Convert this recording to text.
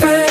friend